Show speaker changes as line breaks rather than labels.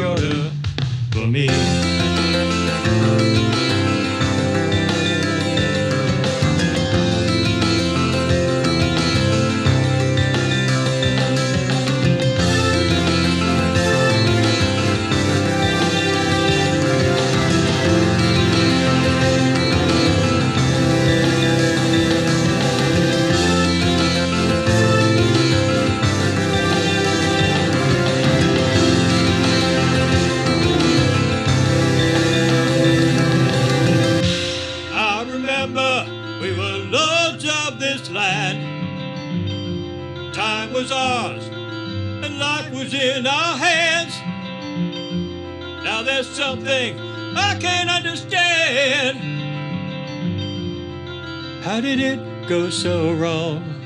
shorter for me. We were lords of this land. Time was ours, and life was in our hands. Now there's something I can't understand. How did it go so wrong?